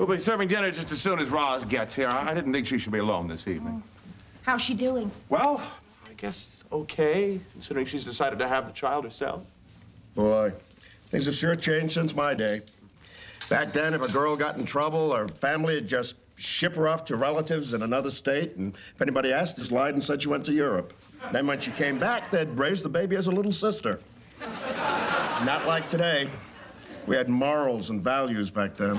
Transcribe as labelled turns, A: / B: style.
A: We'll be serving dinner just as soon as Roz gets here. I didn't think she should be alone this evening. Oh.
B: How's she doing?
A: Well, I guess okay, considering she's decided to have the child herself.
C: Boy, things have sure changed since my day. Back then, if a girl got in trouble, her family would just ship her off to relatives in another state, and if anybody asked, just lied and said she went to Europe. Then when she came back, they'd raise the baby as a little sister. Not like today. We had morals and values back then.